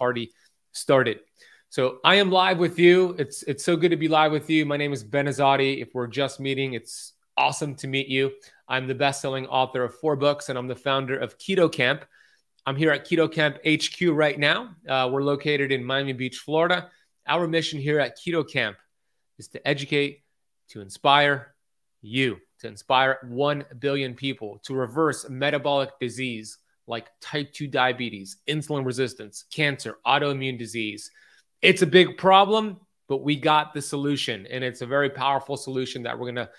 party started. So I am live with you. It's it's so good to be live with you. My name is Ben Azadi. If we're just meeting, it's awesome to meet you. I'm the best-selling author of four books, and I'm the founder of Keto Kamp. I'm here at Keto Kamp HQ right now. Uh, we're located in Miami Beach, Florida. Our mission here at Keto Kamp is to educate, to inspire you, to inspire 1 billion people to reverse metabolic disease like type 2 diabetes, insulin resistance, cancer, autoimmune disease. It's a big problem, but we got the solution. And it's a very powerful solution that we're going to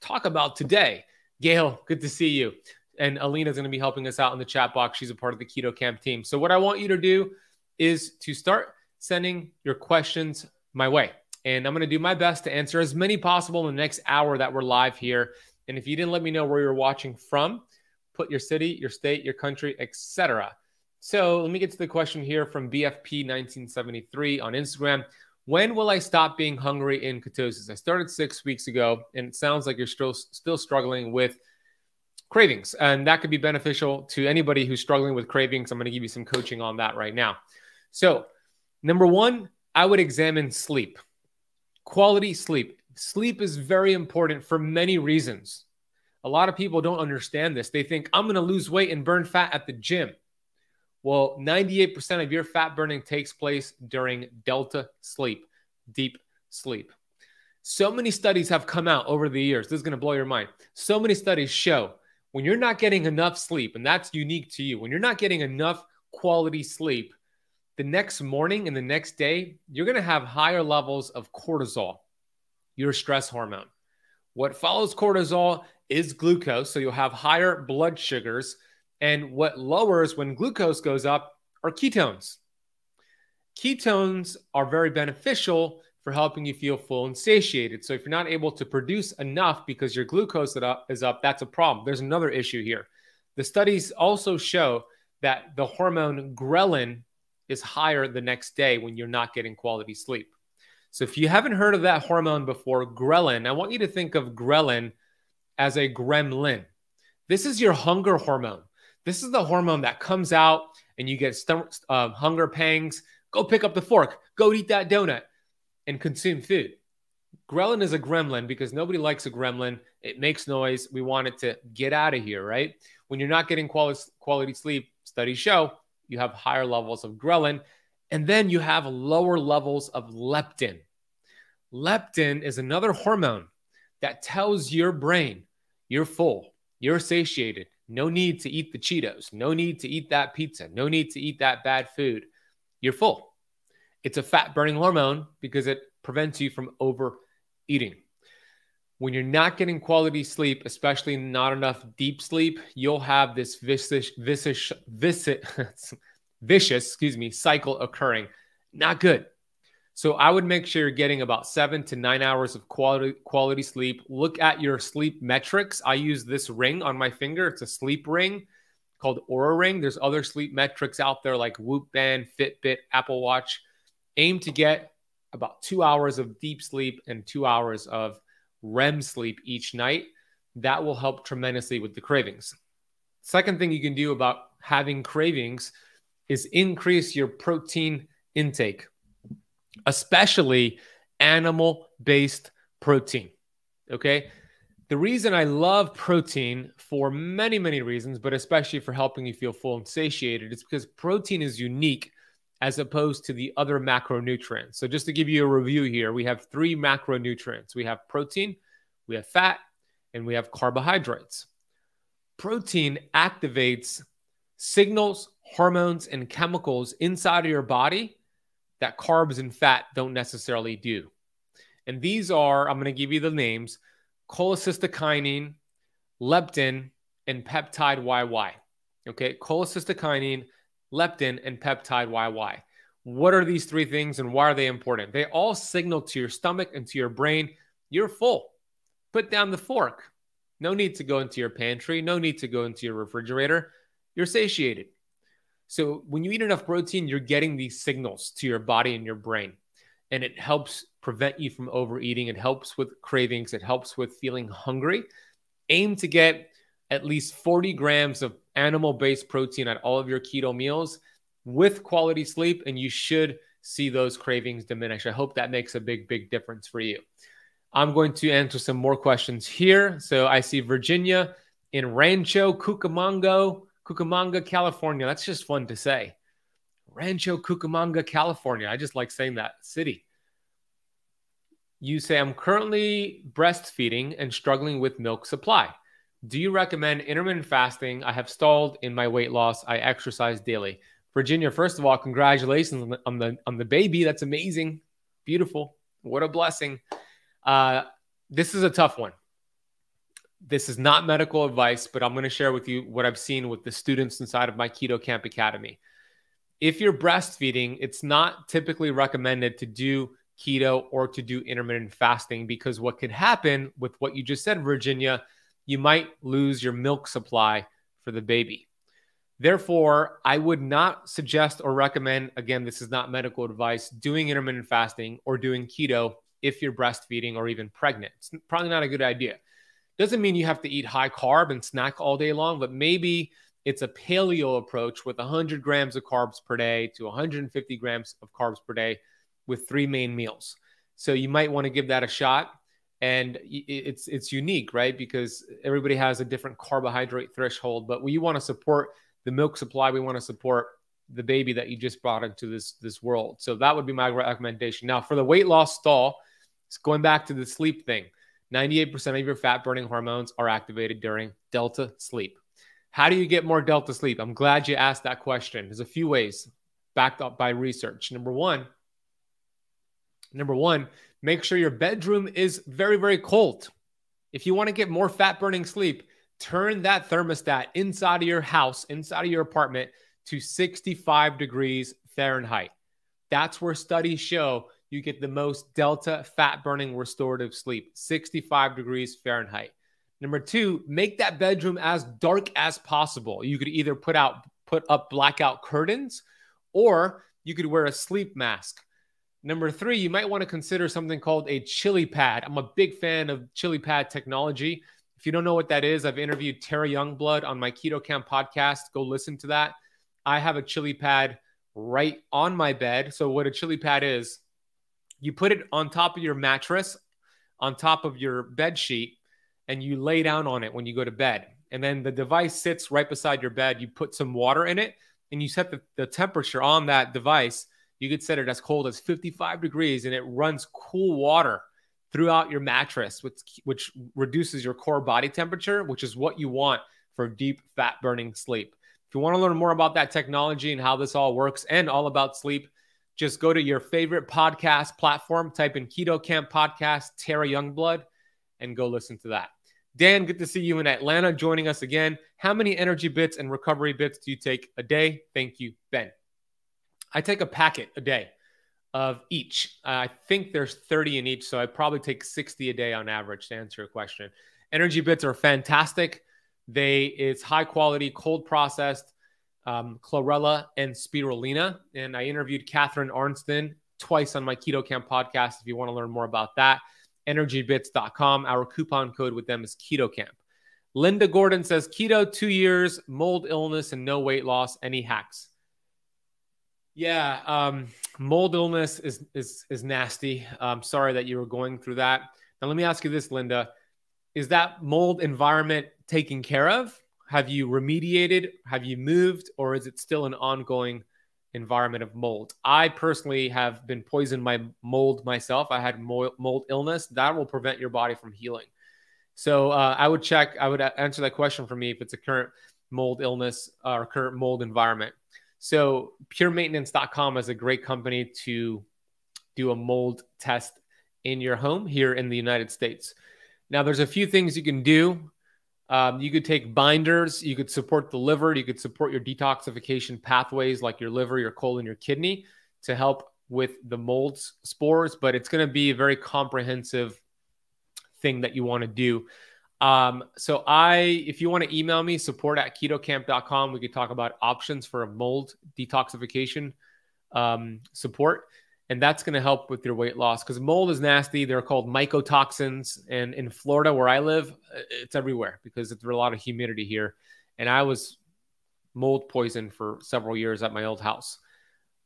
talk about today. Gail, good to see you. And Alina's going to be helping us out in the chat box. She's a part of the Keto Kamp team. So, what I want you to do is to start sending your questions my way. And I'm going to do my best to answer as many possible in the next hour that we're live here. And if you didn't let me know where you're watching from, put your city, your state, your country, etc. So let me get to the question here from BFP1973 on Instagram. When will I stop being hungry in ketosis? I started six weeks ago, and it sounds like you're still still struggling with cravings, and that could be beneficial to anybody who's struggling with cravings. I'm going to give you some coaching on that right now. So, number one, I would examine sleep. Quality sleep. Sleep is very important for many reasons. A lot of people don't understand this. They think I'm going to lose weight and burn fat at the gym. Well, 98% of your fat burning takes place during delta sleep, deep sleep. So many studies have come out over the years. This is going to blow your mind. So many studies show when you're not getting enough sleep, and that's unique to you, when you're not getting enough quality sleep, the next morning and the next day, you're going to have higher levels of cortisol, your stress hormone. What follows cortisol is glucose. So you'll have higher blood sugars. And what lowers when glucose goes up are ketones. Ketones are very beneficial for helping you feel full and satiated. So if you're not able to produce enough because your glucose is up, that's a problem. There's another issue here. The studies also show that the hormone ghrelin is higher the next day when you're not getting quality sleep. So if you haven't heard of that hormone before, ghrelin, I want you to think of ghrelin as a gremlin. This is your hunger hormone. This is the hormone that comes out and you get uh, hunger pangs. Go pick up the fork, go eat that donut, and consume food. Ghrelin is a gremlin because nobody likes a gremlin. It makes noise. We want it to get out of here, right? When you're not getting quality, quality sleep, studies show you have higher levels of ghrelin, and then you have lower levels of leptin. Leptin is another hormone that tells your brain you're full, you're satiated, no need to eat the Cheetos, no need to eat that pizza, no need to eat that bad food. You're full. It's a fat burning hormone because it prevents you from overeating. When you're not getting quality sleep, especially not enough deep sleep, you'll have this vicious, vicious, vicious, vicious, excuse me, cycle occurring. Not good. So I would make sure you're getting about seven to nine hours of quality quality sleep. Look at your sleep metrics. I use this ring on my finger. It's a sleep ring called Oura Ring. There's other sleep metrics out there like Whoop Band, Fitbit, Apple Watch. Aim to get about two hours of deep sleep and two hours of REM sleep each night. That will help tremendously with the cravings. Second thing you can do about having cravings is increase your protein intake especially animal based protein. Okay. The reason I love protein for many, many reasons, but especially for helping you feel full and satiated, is because protein is unique as opposed to the other macronutrients. So, just to give you a review here, we have three macronutrients we have protein, we have fat, and we have carbohydrates. Protein activates signals, hormones, and chemicals inside of your body that carbs and fat don't necessarily do. And these are, I'm going to give you the names cholecystokinin, leptin, and peptide YY. Okay, cholecystokinin, leptin, and peptide YY. What are these three things and why are they important? They all signal to your stomach and to your brain you're full. Put down the fork. No need to go into your pantry, no need to go into your refrigerator. You're satiated. So when you eat enough protein, you're getting these signals to your body and your brain, and it helps prevent you from overeating. It helps with cravings. It helps with feeling hungry. Aim to get at least 40 grams of animal based protein at all of your keto meals. with quality sleep, and you should see those cravings diminish. I hope that makes a big, big difference for you. I'm going to answer some more questions here. So I see Virginia in Rancho Cucamonga, Cucamonga, California. That's just fun to say. Rancho Cucamonga, California. I just like saying that city. You say, I'm currently breastfeeding and struggling with milk supply. Do you recommend intermittent fasting? I have stalled in my weight loss. I exercise daily. Virginia, first of all, congratulations on the on the baby. That's amazing. Beautiful. What a blessing. Uh, this is a tough one. This is not medical advice, but I'm going to share with you what I've seen with the students inside of my Keto Kamp Academy. If you're breastfeeding, it's not typically recommended to do keto or to do intermittent fasting because what could happen with what you just said, Virginia, you might lose your milk supply for the baby. Therefore, I would not suggest or recommend, again, this is not medical advice, doing intermittent fasting or doing keto if you're breastfeeding or even pregnant. It's probably not a good idea. Doesn't mean you have to eat high carb and snack all day long, but maybe it's a paleo approach with 100 grams of carbs per day to 150 grams of carbs per day with three main meals. So you might want to give that a shot. And it's it's unique, right? Because everybody has a different carbohydrate threshold, but we want to support the milk supply. We want to support the baby that you just brought into this this world. So that would be my recommendation. Now, for the weight loss stall, it's going back to the sleep thing. 98% of your fat burning hormones are activated during delta sleep. How do you get more delta sleep? I'm glad you asked that question. There's a few ways backed up by research. Number one, number one, make sure your bedroom is very, very cold. If you want to get more fat burning sleep, turn that thermostat inside of your house, inside of your apartment to 65 degrees Fahrenheit. That's where studies show you get the most delta fat burning restorative sleep, 65 degrees Fahrenheit. Number two, make that bedroom as dark as possible. You could either put out put up blackout curtains or you could wear a sleep mask. Number three, you might want to consider something called a chili pad. I'm a big fan of chili pad technology. If you don't know what that is, I've interviewed Tara Youngblood on my Keto Kamp podcast. Go listen to that. I have a chili pad right on my bed. So, what a chili pad is, you put it on top of your mattress, on top of your bed sheet, and you lay down on it when you go to bed. And then the device sits right beside your bed. You put some water in it and you set the, the temperature on that device. You could set it as cold as 55 degrees and it runs cool water throughout your mattress, which, which reduces your core body temperature, which is what you want for deep fat burning sleep. If you want to learn more about that technology and how this all works and all about sleep, just go to your favorite podcast platform, type in Keto Kamp Podcast, Tara Youngblood, and go listen to that. Dan, good to see you in Atlanta joining us again. How many energy bits and recovery bits do you take a day? Thank you, Ben. I take a packet a day of each. I think there's 30 in each, so I probably take 60 a day on average to answer your question. Energy bits are fantastic. They it's high quality, cold processed um, chlorella and spirulina. And I interviewed Catharine Arnston twice on my Keto Kamp podcast. If you want to learn more about that, energybits.com. Our coupon code with them is Keto Kamp. Linda Gordon says keto two years, mold illness, and no weight loss. Any hacks? Yeah, um, mold illness is is is nasty. I'm sorry that you were going through that. Now let me ask you this, Linda: Is that mold environment taken care of? Have you remediated? Have you moved? Or is it still an ongoing environment of mold? I personally have been poisoned by mold myself. I had mold illness. That will prevent your body from healing. So uh, I would check, I would answer that question for me if it's a current mold illness or current mold environment. So puremaintenance.com is a great company to do a mold test in your home here in the United States. Now, there's a few things you can do um, you could take binders. You could support the liver. You could support your detoxification pathways like your liver, your colon, your kidney to help with the mold spores. But it's going to be a very comprehensive thing that you want to do. Um, so I, if you want to email me, support at ketokamp.com, we could talk about options for a mold detoxification um, support and that's going to help with your weight loss because mold is nasty. They're called mycotoxins, and in Florida, where I live, it's everywhere because there's a lot of humidity here. And I was mold poison for several years at my old house.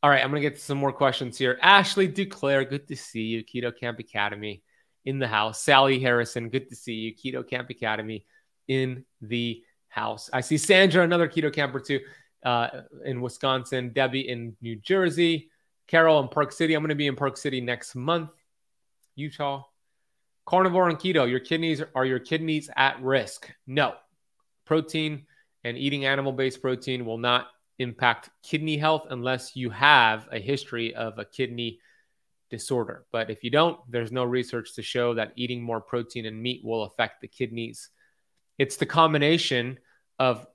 All right, I'm going to get some more questions here. Ashley Duclair, good to see you. Keto Kamp Academy in the house. Sally Harrison, good to see you. Keto Kamp Academy in the house. I see Sandra, another keto camper too, uh, in Wisconsin. Debbie in New Jersey. Carol in Park City. I'm going to be in Park City next month. Utah. Carnivore and keto. Your kidneys are your kidneys at risk? No. Protein and eating animal-based protein will not impact kidney health unless you have a history of a kidney disorder. But if you don't, there's no research to show that eating more protein and meat will affect the kidneys. It's the combination of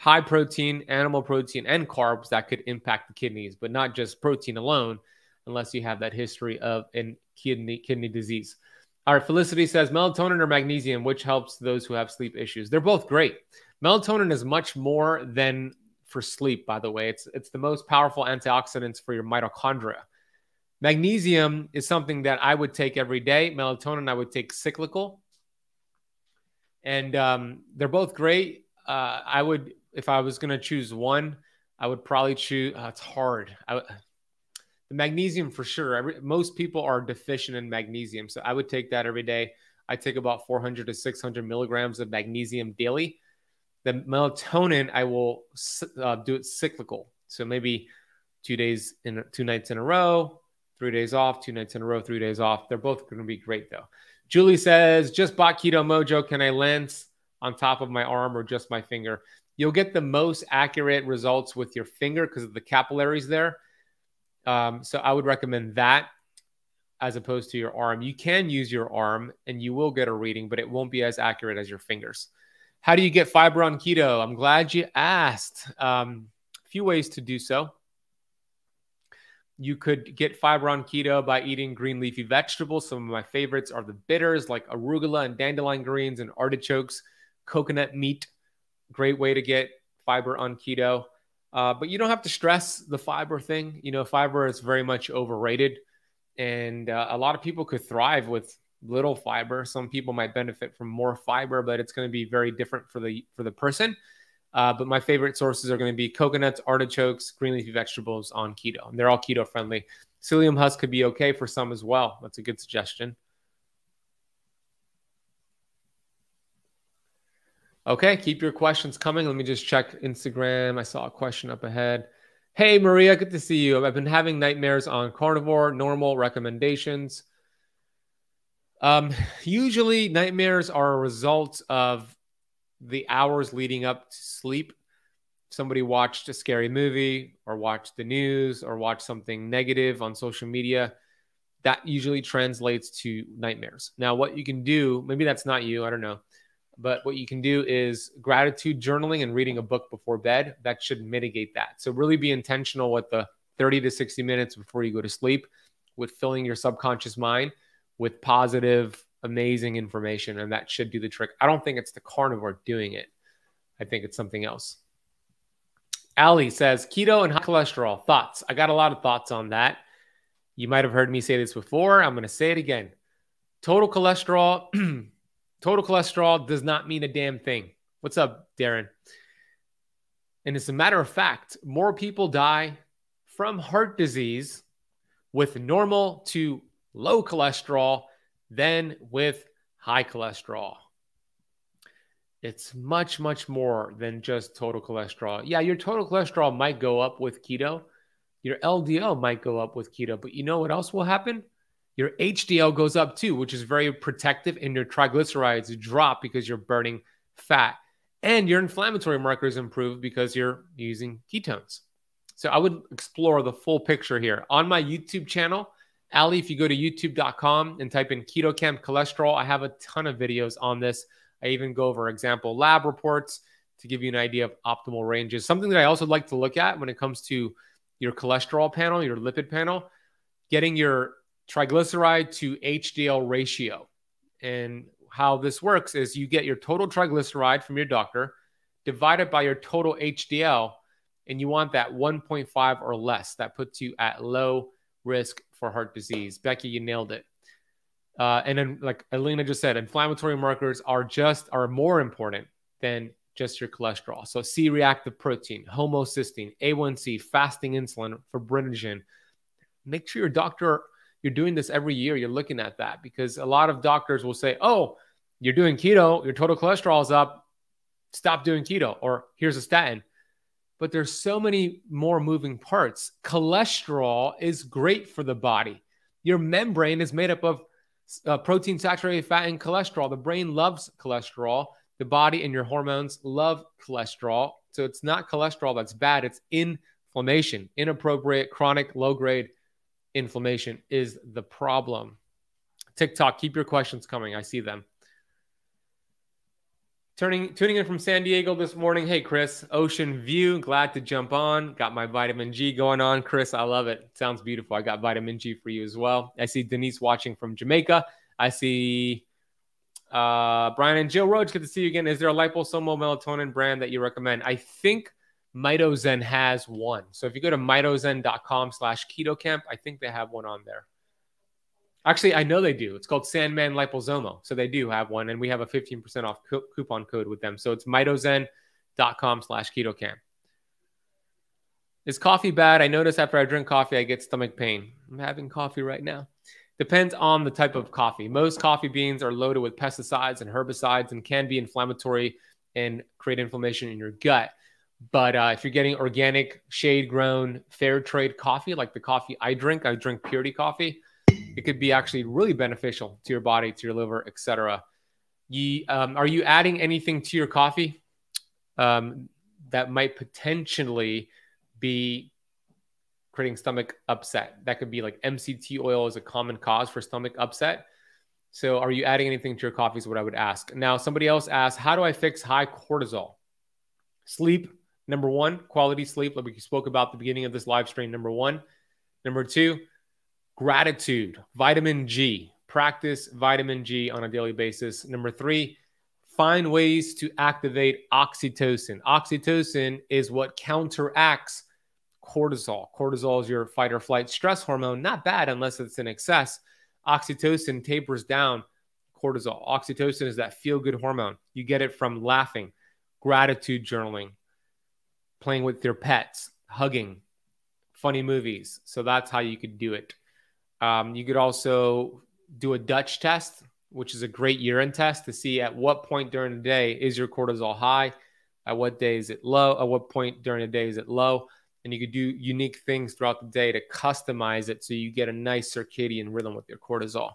high protein, animal protein, and carbs that could impact the kidneys, but not just protein alone, unless you have that history of in kidney kidney disease. All right, Felicity says melatonin or magnesium, which helps those who have sleep issues. They're both great. Melatonin is much more than for sleep, by the way. It's it's the most powerful antioxidants for your mitochondria. Magnesium is something that I would take every day. Melatonin I would take cyclical, and um, they're both great. Uh, I would, if I was going to choose one, I would probably choose. Uh, it's hard. I, the magnesium for sure. Most people are deficient in magnesium, so I would take that every day. I take about 400 to 600 milligrams of magnesium daily. The melatonin, I will uh, do it cyclical. So maybe two days in two nights in a row, three days off, two nights in a row, three days off. They're both going to be great though. Julie says, just bought Keto Mojo. Can I lens on top of my arm or just my finger? You'll get the most accurate results with your finger because of the capillaries there. Um, so I would recommend that as opposed to your arm. You can use your arm and you will get a reading, but it won't be as accurate as your fingers. How do you get fiber on keto? I'm glad you asked. Um, a few ways to do so. You could get fiber on keto by eating green leafy vegetables. Some of my favorites are the bitters like arugula and dandelion greens and artichokes, coconut meat. Great way to get fiber on keto. Uh, but you don't have to stress the fiber thing. You know, fiber is very much overrated. And uh, a lot of people could thrive with little fiber. Some people might benefit from more fiber, but it's going to be very different for the for the person. Uh, but my favorite sources are going to be coconuts, artichokes, green leafy vegetables on keto. And they're all keto friendly. Psyllium husk could be okay for some as well. That's a good suggestion. Okay, keep your questions coming. Let me just check Instagram. I saw a question up ahead. Hey, Maria, good to see you. I've been having nightmares on carnivore, normal recommendations. Um, usually, nightmares are a result of the hours leading up to sleep, somebody watched a scary movie or watched the news or watched something negative on social media, that usually translates to nightmares. Now, what you can do, maybe that's not you, I don't know, but what you can do is gratitude journaling and reading a book before bed. That should mitigate that. So, really be intentional with the 30 to 60 minutes before you go to sleep with filling your subconscious mind with positive amazing information, and that should do the trick. I don't think it's the carnivore doing it. I think it's something else. Ali says keto and high cholesterol. Thoughts? I got a lot of thoughts on that. You might have heard me say this before. I'm going to say it again. Total cholesterol, total cholesterol does not mean a damn thing. What's up, Darren? And as a matter of fact, more people die from heart disease with normal to low cholesterol than with high cholesterol. It's much, much more than just total cholesterol. Yeah, your total cholesterol might go up with keto. Your LDL might go up with keto, but you know what else will happen? Your HDL goes up too, which is very protective, and your triglycerides drop because you're burning fat. And your inflammatory markers improve because you're using ketones. So I would explore the full picture here. On my YouTube channel, Ali, if you go to youtube.com and type in keto kamp cholesterol, I have a ton of videos on this. I even go over example lab reports to give you an idea of optimal ranges. Something that I also like to look at when it comes to your cholesterol panel, your lipid panel, getting your triglyceride to HDL ratio. And how this works is you get your total triglyceride from your doctor, divide it by your total HDL, and you want that 1.5 or less. That puts you at low risk for heart disease. Becky, you nailed it. Uh, and then, like Alina just said, inflammatory markers are just are more important than just your cholesterol. So C reactive protein, homocysteine, A1C, fasting insulin, fibrinogen. Make sure your doctor, you're doing this every year. You're looking at that because a lot of doctors will say, oh, you're doing keto, your total cholesterol is up, stop doing keto, or here's a statin. But there's so many more moving parts. Cholesterol is great for the body. Your membrane is made up of uh, protein, saturated fat, and cholesterol. The brain loves cholesterol. The body and your hormones love cholesterol. So it's not cholesterol that's bad, it's inflammation. Inappropriate, chronic, low grade inflammation is the problem. TikTok, keep your questions coming. I see them. Turning, tuning in from San Diego this morning. Hey, Chris, Ocean View. Glad to jump on. Got my vitamin G going on. Chris, I love it. Sounds beautiful. I got vitamin G for you as well. I see Denise watching from Jamaica. I see uh, Brian and Jill Roach. Good to see you again. Is there a liposomal melatonin brand that you recommend? I think Mitozen has one. So if you go to mitozen.com slash keto kamp, I think they have one on there. Actually, I know they do. It's called Sandman Liposomal. So they do have one, and we have a 15% off co- coupon code with them. So it's mitozen.com slash keto kamp. Is coffee bad? I notice after I drink coffee, I get stomach pain. I'm having coffee right now. Depends on the type of coffee. Most coffee beans are loaded with pesticides and herbicides and can be inflammatory and create inflammation in your gut. But uh, if you're getting organic, shade grown, fair trade coffee, like the coffee I drink, I drink purity coffee it could be actually really beneficial to your body, to your liver, etc. You, um, are you adding anything to your coffee um, that might potentially be creating stomach upset? That could be like MCT oil is a common cause for stomach upset. So, are you adding anything to your coffee? Is what I would ask. Now, somebody else asked, how do I fix high cortisol? Sleep, number one, quality sleep, like we spoke about the beginning of this live stream. Number one. Number two, gratitude, vitamin G, practice vitamin G on a daily basis. Number three, find ways to activate oxytocin. Oxytocin is what counteracts cortisol. Cortisol is your fight or flight stress hormone. Not bad unless it's in excess. Oxytocin tapers down cortisol. Oxytocin is that feel good hormone. You get it from laughing, gratitude journaling, playing with your pets, hugging, funny movies. So that's how you could do it. Um, you could also do a Dutch test, which is a great urine test to see at what point during the day is your cortisol high, at what day is it low, at what point during the day is it low. And you could do unique things throughout the day to customize it so you get a nice circadian rhythm with your cortisol.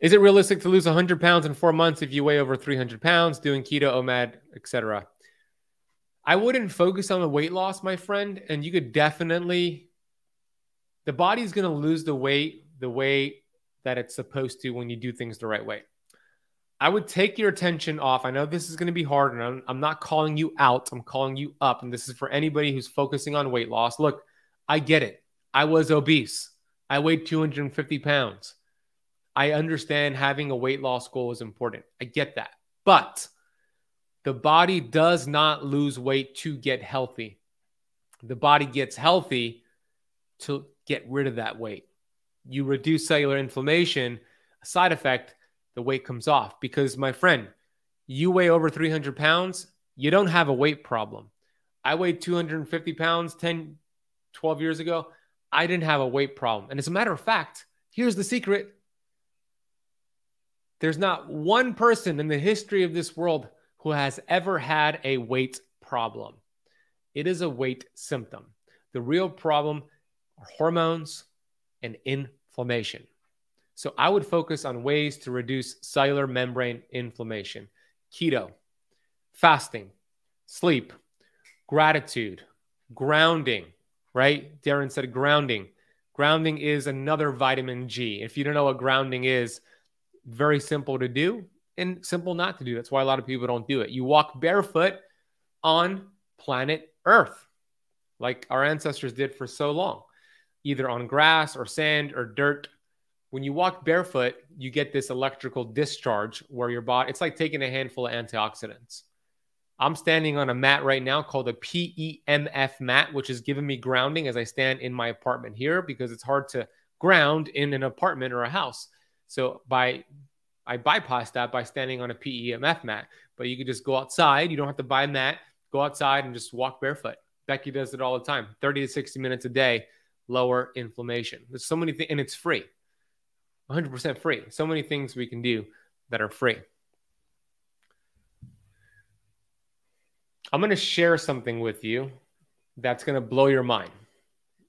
Is it realistic to lose 100 pounds in four months if you weigh over 300 pounds, doing keto, OMAD, etc.? I wouldn't focus on the weight loss, my friend, and you could definitely the body's going to lose the weight the way that it's supposed to when you do things the right way. I would take your attention off. I know this is going to be hard, and I'm, I'm, not calling you out. I'm calling you up. And this is for anybody who's focusing on weight loss. Look, I get it. I was obese. I weighed 250 pounds. I understand having a weight loss goal is important. I get that. But the body does not lose weight to get healthy. The body gets healthy to get rid of that weight. You reduce cellular inflammation, a side effect, the weight comes off. Because, my friend, you weigh over 300 pounds, you don't have a weight problem. I weighed 250 pounds 10, 12 years ago. I didn't have a weight problem. And as a matter of fact, here's the secret there's not one person in the history of this world who has ever had a weight problem. It is a weight symptom. The real problem are hormones and inflammation. So I would focus on ways to reduce cellular membrane inflammation. Keto, fasting, sleep, gratitude, grounding, right? Darren said grounding. Grounding is another vitamin G. If you don't know what grounding is, very simple to do and simple not to do. That's why a lot of people don't do it. You walk barefoot on planet Earth, like our ancestors did for so long either on grass or sand or dirt. When you walk barefoot, you get this electrical discharge where your body, it's like taking a handful of antioxidants. I'm standing on a mat right now called a PEMF mat, which is giving me grounding as I stand in my apartment here because it's hard to ground in an apartment or a house. So by I bypass that by standing on a PEMF mat. But you could just go outside. You don't have to buy a mat. Go outside and just walk barefoot. Becky does it all the time 30 to 60 minutes a day, lower inflammation. There's so many things, and it's free 100% free. So many things we can do that are free. I'm going to share something with you that's going to blow your mind.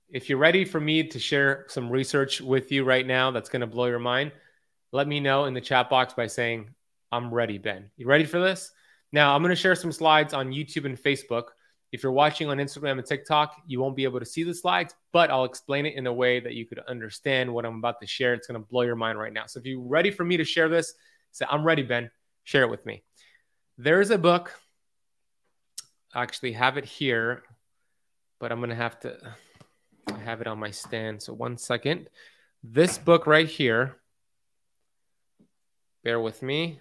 If you're ready for me to share some research with you right now that's going to blow your mind, let me know in the chat box by saying, I'm ready, Ben. You ready for this? Now, I'm going to share some slides on YouTube and Facebook. If you're watching on Instagram and TikTok, you won't be able to see the slides, but I'll explain it in a way that you could understand what I'm about to share. It's going to blow your mind right now. So if you're ready for me to share this, say, I'm ready, Ben. Share it with me. There's a book. I actually have it here, but I'm going to have to I have it on my stand. So one second. This book right here, bear with me.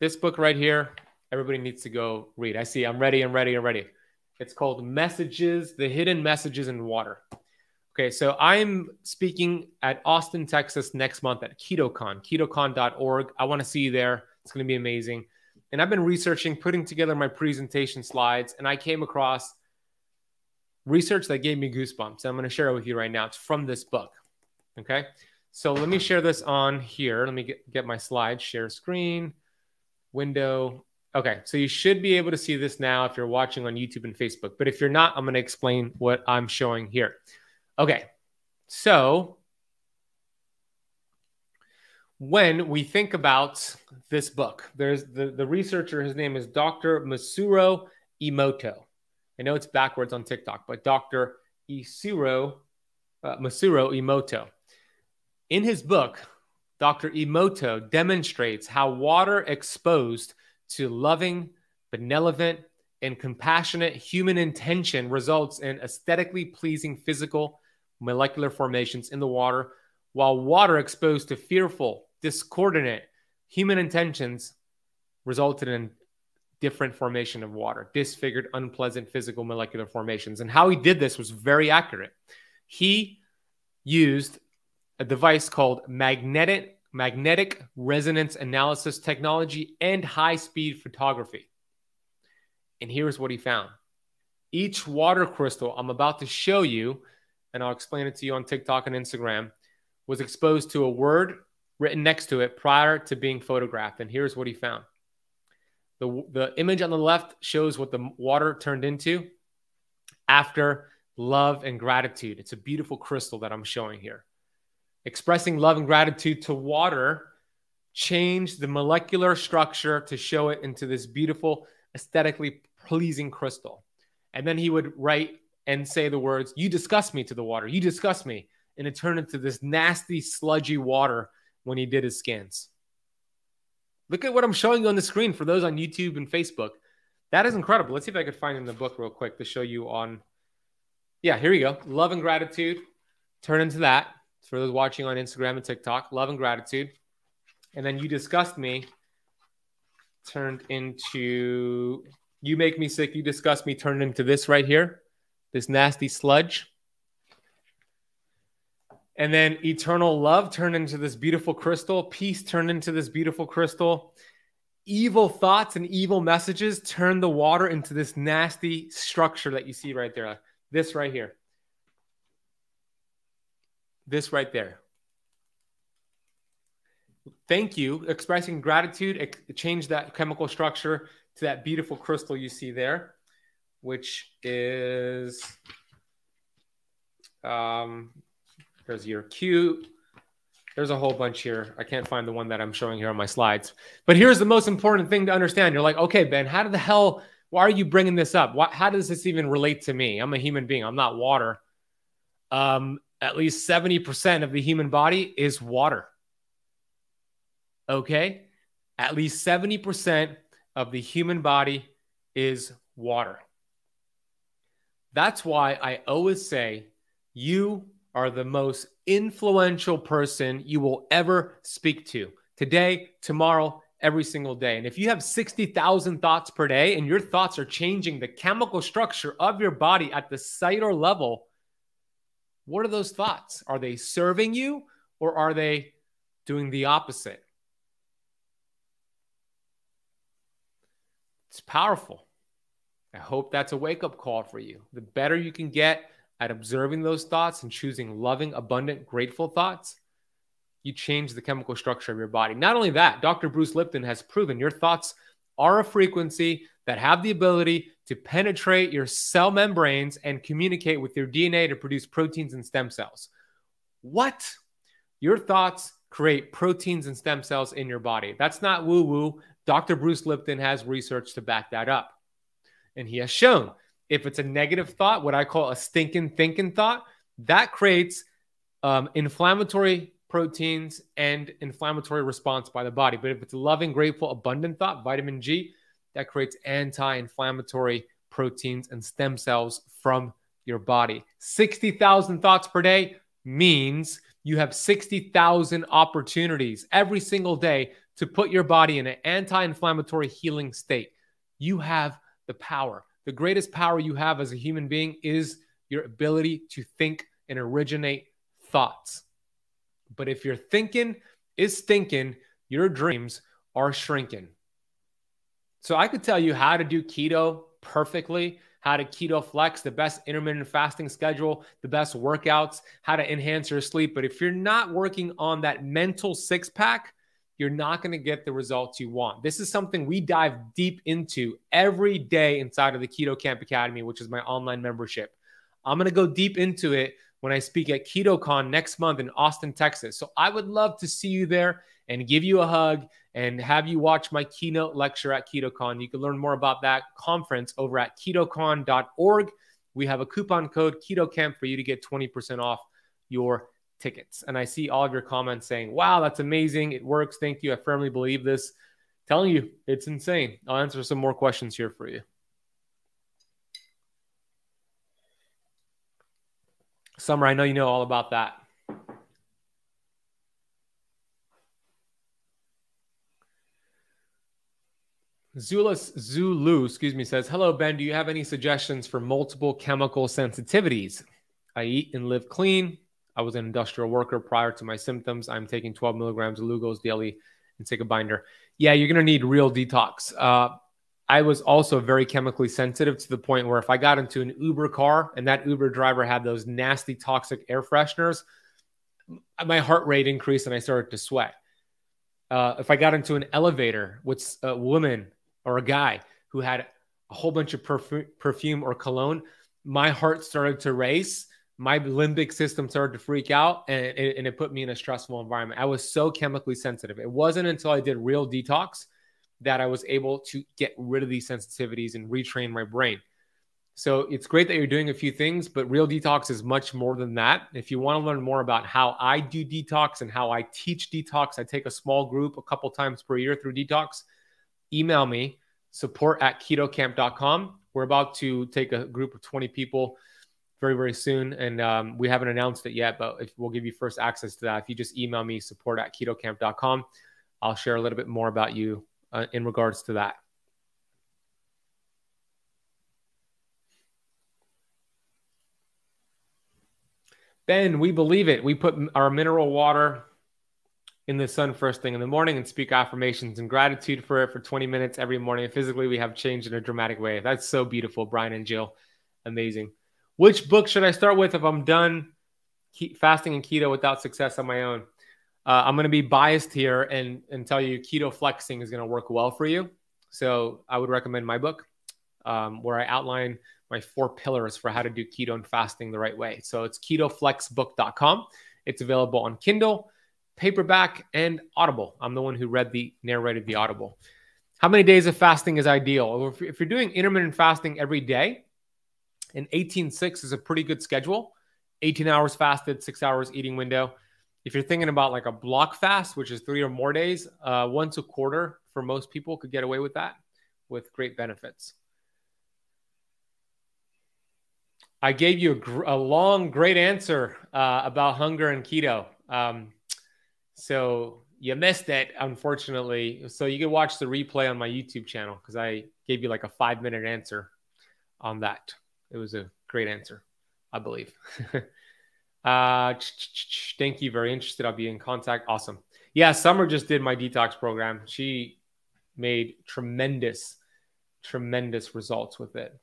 This book right here, everybody needs to go read. I see I'm ready, I'm ready, I'm ready. It's called Messages, the Hidden Messages in Water. Okay, so I'm speaking at Austin, Texas next month at KetoCon, ketocon.org. I want to see you there. It's going to be amazing. And I've been researching, putting together my presentation slides, and I came across research that gave me goosebumps. I'm going to share it with you right now. It's from this book. Okay. So let me share this on here. Let me get, get my slide, share screen, window. Okay. So you should be able to see this now if you're watching on YouTube and Facebook. But if you're not, I'm going to explain what I'm showing here. Okay. So when we think about this book, there's the, the researcher, his name is Dr. Masuro Emoto. I know it's backwards on TikTok, but Dr. Isuro, uh, Masaru Emoto. In his book, Dr. Emoto demonstrates how water exposed to loving, benevolent, and compassionate human intention results in aesthetically pleasing physical molecular formations in the water, while water exposed to fearful, discordant human intentions resulted in different formation of water, disfigured, unpleasant physical molecular formations. And how he did this was very accurate. He used a device called magnetic magnetic resonance analysis technology and high speed photography. And here's what he found. Each water crystal I'm about to show you, and I'll explain it to you on TikTok and Instagram, was exposed to a word written next to it prior to being photographed. And here's what he found the, the image on the left shows what the water turned into after love and gratitude. It's a beautiful crystal that I'm showing here. Expressing love and gratitude to water changed the molecular structure to show it into this beautiful, aesthetically pleasing crystal. And then he would write and say the words, You disgust me to the water. You disgust me. And it turned into this nasty, sludgy water when he did his scans. Look at what I'm showing you on the screen for those on YouTube and Facebook. That is incredible. Let's see if I could find in the book real quick to show you on. Yeah, here you go. Love and gratitude. Turn into that for those watching on Instagram and TikTok. Love and gratitude. And then you disgust me turned into you make me sick. You disgust me turned into this right here, this nasty sludge. And then eternal love turned into this beautiful crystal. Peace turned into this beautiful crystal. Evil thoughts and evil messages turn the water into this nasty structure that you see right there. This right here. This right there. Thank you. Expressing gratitude, it changed that chemical structure to that beautiful crystal you see there, which is um, there's your Q. There's a whole bunch here. I can't find the one that I'm showing here on my slides. But here's the most important thing to understand. You're like, okay, Ben, how the hell, why are you bringing this up? Why, how does this even relate to me? I'm a human being. I'm not water. Um, at least 70% of the human body is water. Okay? At least 70% of the human body is water. That's why I always say you are the most influential person you will ever speak to today, tomorrow, every single day. And if you have 60,000 thoughts per day and your thoughts are changing the chemical structure of your body at the cellular level, what are those thoughts? Are they serving you or are they doing the opposite? It's powerful. I hope that's a wake up call for you. The better you can get at observing those thoughts and choosing loving, abundant, grateful thoughts, you change the chemical structure of your body. Not only that, Dr. Bruce Lipton has proven your thoughts are a frequency that have the ability to penetrate your cell membranes and communicate with your DNA to produce proteins and stem cells. What? Your thoughts create proteins and stem cells in your body. That's not woo woo. Dr. Bruce Lipton has research to back that up. And he has shown if it's a negative thought, what I call a stinking thinking thought, that creates um, inflammatory proteins and inflammatory response by the body. But if it's a loving, grateful, abundant thought, vitamin G, that creates anti inflammatory proteins and stem cells from your body. 60,000 thoughts per day means you have 60,000 opportunities every single day to put your body in an anti inflammatory healing state. You have the power. The greatest power you have as a human being is your ability to think and originate thoughts. But if your thinking is stinking, your dreams are shrinking. So I could tell you how to do keto perfectly, how to keto flex, the best intermittent fasting schedule, the best workouts, how to enhance your sleep. But if you're not working on that mental six pack, you're not going to get the results you want. This is something we dive deep into every day inside of the Keto Kamp Academy, which is my online membership. I'm going to go deep into it when I speak at KetoCon next month in Austin, Texas. So I would love to see you there and give you a hug and have you watch my keynote lecture at KetoCon. You can learn more about that conference over at ketocon.org. We have a coupon code KetoKamp for you to get 20% off your tickets. And I see all of your comments saying, wow, that's amazing. It works. Thank you. I firmly believe this. Telling you, it's insane. I'll answer some more questions here for you. Summer, I know you know all about that. Zulus Zulu, excuse me, says, Hello, Ben. Do you have any suggestions for multiple chemical sensitivities? I eat and live clean. I was an industrial worker prior to my symptoms. I'm taking 12 milligrams of Lugol's daily and take a binder. Yeah, you're going to need real detox. Uh, I was also very chemically sensitive to the point where if I got into an Uber car and that Uber driver had those nasty toxic air fresheners, my heart rate increased and I started to sweat. Uh, if I got into an elevator with a woman or a guy who had a whole bunch of perfu- perfume or cologne, my heart started to race my limbic system started to freak out and it, and it put me in a stressful environment. I was so chemically sensitive. It wasn't until I did real detox that I was able to get rid of these sensitivities and retrain my brain. So it's great that you're doing a few things, but real detox is much more than that. If you want to learn more about how I do detox and how I teach detox, I take a small group a couple times per year through detox. Email me support at ketokamp.com. We're about to take a group of 20 people very, very soon. And um, we haven't announced it yet, but if, we'll give you first access to that. If you just email me support at ketokamp.com, I'll share a little bit more about you uh, in regards to that. Ben, we believe it. We put our mineral water in the sun first thing in the morning and speak affirmations and gratitude for it for 20 minutes every morning. Physically, we have changed in a dramatic way. That's so beautiful, Brian and Jill. Amazing. Which book should I start with if I'm done fasting and keto without success on my own? Uh, I'm going to be biased here and, and tell you keto flexing is going to work well for you. So I would recommend my book um, where I outline my four pillars for how to do keto and fasting the right way. So it's ketoflexbook.com. It's available on Kindle, paperback, and Audible. I'm the one who read the narrated the Audible. How many days of fasting is ideal? If you're doing intermittent fasting every day, and 18.6 is a pretty good schedule. 18 hours fasted, six hours eating window. If you're thinking about like a block fast, which is three or more days, uh, once a quarter for most people could get away with that with great benefits. I gave you a, gr- a long, great answer uh, about hunger and keto. Um, so you missed it, unfortunately. So you can watch the replay on my YouTube channel because I gave you like a five minute answer on that. It was a great answer, I believe. uh, thank you. Very interested. I'll be in contact. Awesome. Yeah, Summer just did my detox program. She made tremendous, tremendous results with it.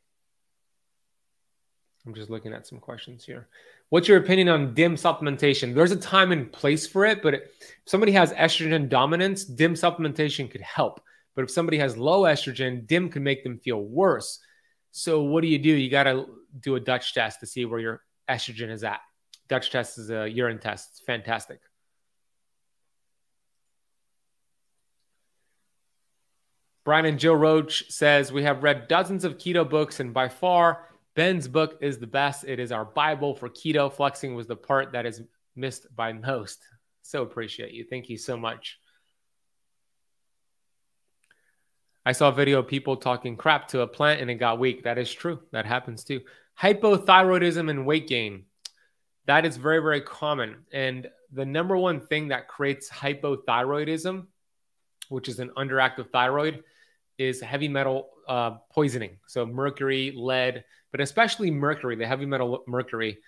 I'm just looking at some questions here. What's your opinion on DIM supplementation? There's a time and place for it, but if somebody has estrogen dominance, DIM supplementation could help. But if somebody has low estrogen, DIM can make them feel worse. So what do you do? You got to do a Dutch test to see where your estrogen is at. Dutch test is a urine test. It's fantastic. Brian and Joe Roach says we have read dozens of keto books, and by far Ben's book is the best. It is our Bible for keto. Flexing was the part that is missed by most. So appreciate you. Thank you so much. I saw a video of people talking crap to a plant and it got weak. That is true. That happens too. Hypothyroidism and weight gain. That is very, very common. And the number one thing that creates hypothyroidism, which is an underactive thyroid, is heavy metal uh, poisoning. So mercury, lead, but especially mercury, the heavy metal mercury,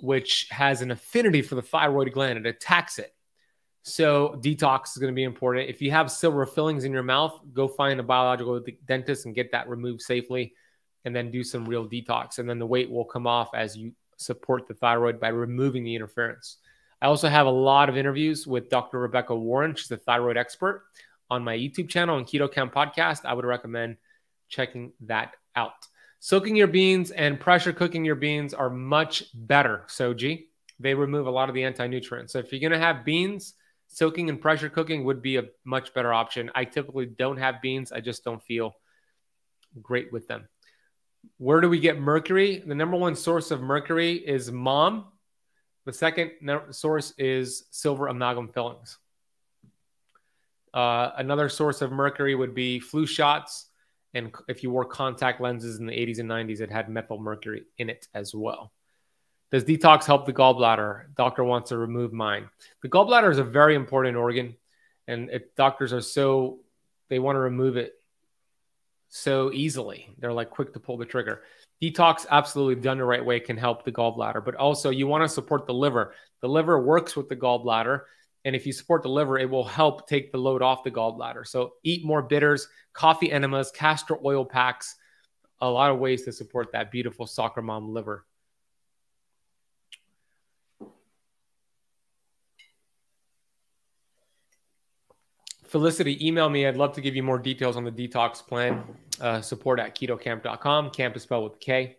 which has an affinity for the thyroid gland. It attacks it. So detox is going to be important. If you have silver fillings in your mouth, go find a biological dentist and get that removed safely and then do some real detox. And then the weight will come off as you support the thyroid by removing the interference. I also have a lot of interviews with Dr. Rebecca Warren. She's a thyroid expert on my YouTube channel and Keto Kamp podcast. I would recommend checking that out. Soaking your beans and pressure cooking your beans are much better. Soji. They remove a lot of the anti nutrients. So, if you're going to have beans, soaking and pressure cooking would be a much better option. I typically don't have beans, I just don't feel great with them. Where do we get mercury? The number one source of mercury is mom. The second source is silver amalgam fillings. Uh, another source of mercury would be flu shots and if you wore contact lenses in the 80s and 90s, it had methyl mercury in it as well. Does detox help the gallbladder? Doctor wants to remove mine. The gallbladder is a very important organ, and if doctors are so they want to remove it so easily. They're like quick to pull the trigger. Detox, absolutely done the right way, can help the gallbladder, but also you want to support the liver. The liver works with the gallbladder. And if you support the liver, it will help take the load off the gallbladder. So eat more bitters, coffee enemas, castor oil packs, a lot of ways to support that beautiful soccer mom liver. Felicity, email me. I'd love to give you more details on the detox plan. Uh, support at ketokamp.com. Camp is spelled with K.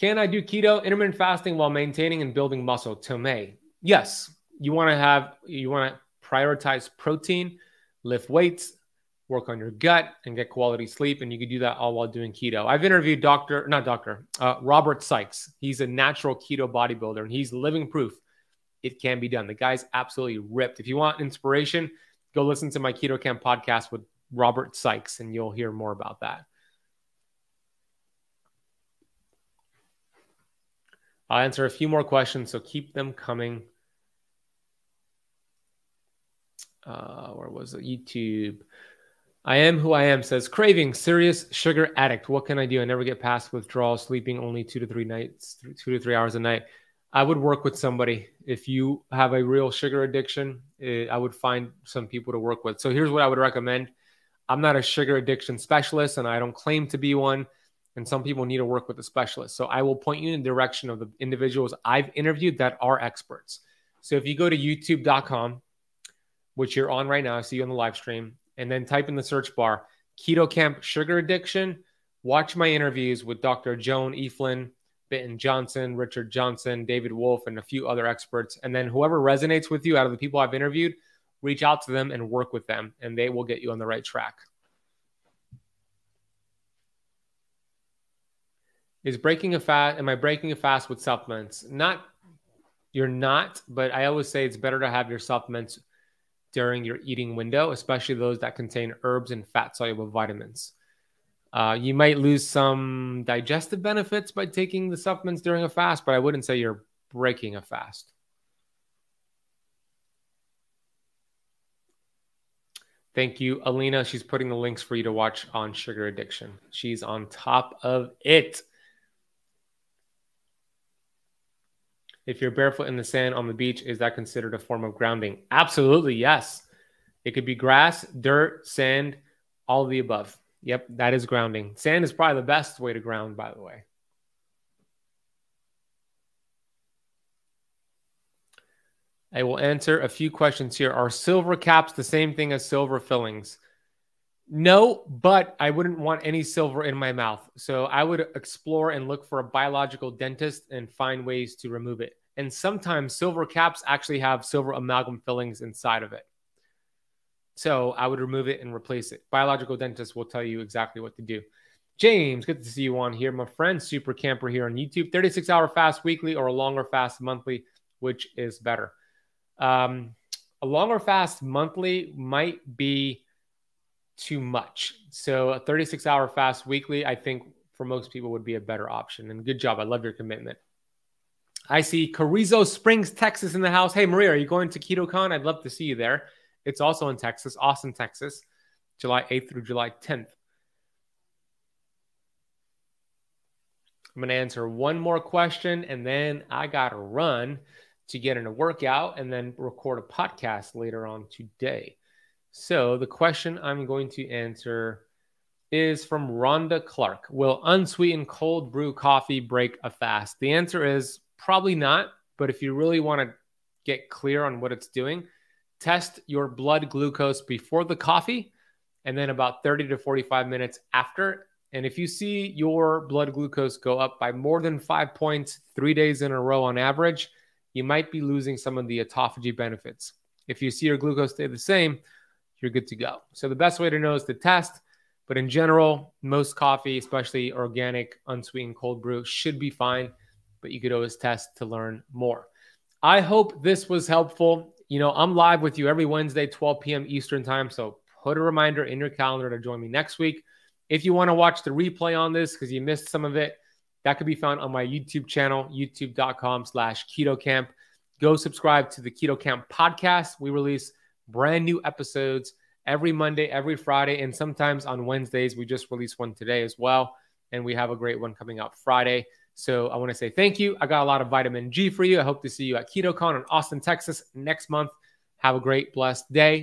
Can I do keto intermittent fasting while maintaining and building muscle? Tomei yes, you want to have you want to prioritize protein, lift weights, work on your gut, and get quality sleep. And you can do that all while doing keto. I've interviewed Doctor, not Doctor, uh, Robert Sikes. He's a natural keto bodybuilder, and he's living proof it can be done. The guy's absolutely ripped. If you want inspiration, go listen to my Keto Kamp podcast with Robert Sikes, and you'll hear more about that. I'll answer a few more questions, so keep them coming uh, where was it? YouTube. I am who I am says craving serious sugar addict. What can I do? I never get past withdrawal, sleeping only two to three nights, two to three hours a night. I would work with somebody. If you have a real sugar addiction, eh, I would find some people to work with. So here's what I would recommend. I'm not a sugar addiction specialist and I don't claim to be one. And some people need to work with a specialist. So I will point you in the direction of the individuals I've interviewed that are experts. So if you go to youtube.com which you're on right now. I see you on the live stream. And then type in the search bar Keto Kamp Sugar Addiction. Watch my interviews with Dr. Joan Ifland, Bitten Jonsson, Richard Johnson, David Wolf, and a few other experts. And then whoever resonates with you out of the people I've interviewed, reach out to them and work with them, and they will get you on the right track. Is breaking a fast? Am I breaking a fast with supplements? Not, you're not, but I always say it's better to have your supplements during your eating window, especially those that contain herbs and fat soluble vitamins. Uh, you might lose some digestive benefits by taking the supplements during a fast, but I wouldn't say you're breaking a fast. Thank you, Alina. She's putting the links for you to watch on sugar addiction. She's on top of it. If you're barefoot in the sand on the beach, is that considered a form of grounding? Absolutely, yes. It could be grass, dirt, sand, All the above. Yep, that is grounding. Sand is probably the best way to ground, by the way. I will answer a few questions here. Are silver caps the same thing as silver fillings? No, but I wouldn't want any silver in my mouth. So I would explore and look for a biological dentist and find ways to remove it. And sometimes silver caps actually have silver amalgam fillings inside of it. So I would remove it and replace it. Biological dentist will tell you exactly what to do. James, good to see you on here. My friend, Super Camper here on YouTube. 36 hour fast weekly or a longer fast monthly, which is better? Um, a longer fast monthly might be too much. So a 36 hour fast weekly, I think for most people would be a better option. And good job. I love your commitment. I see Carrizo Springs, Texas in the house. Hey, Maria, are you going to KetoCon? I'd love to see you there. It's also in Texas, Austin, Texas, July 8th through July 10th. I'm going to answer one more question and then I got to run to get in a workout and then record a podcast later on today. So the question I'm going to answer is from Rhonda Clark. Will unsweetened cold brew coffee break a fast? The answer is probably not. But if you really want to get clear on what it's doing, test your blood glucose before the coffee and then about 30 to 45 minutes after. And if you see your blood glucose go up by more than five points three days in a row on average, you might be losing some of the autophagy benefits. If you see your glucose stay the same, you're good to go. So the best way to know is to test. But in general, most coffee, especially organic, unsweetened cold brew, should be fine. But you could always test to learn more. I hope this was helpful. You know, I'm live with you every Wednesday, 12 p.m. Eastern time. So put a reminder in your calendar to join me next week. If you want to watch the replay on this because you missed some of it, that could be found on my YouTube channel, youtube.com slash keto kamp. Go subscribe to the Keto Kamp podcast. We release brand new episodes every Monday, every Friday, and sometimes on Wednesdays. We just released one today as well. And we have a great one coming out Friday. So I want to say thank you. I got a lot of vitamin G for you. I hope to see you at KetoCon in Austin, Texas next month. Have a great, blessed day.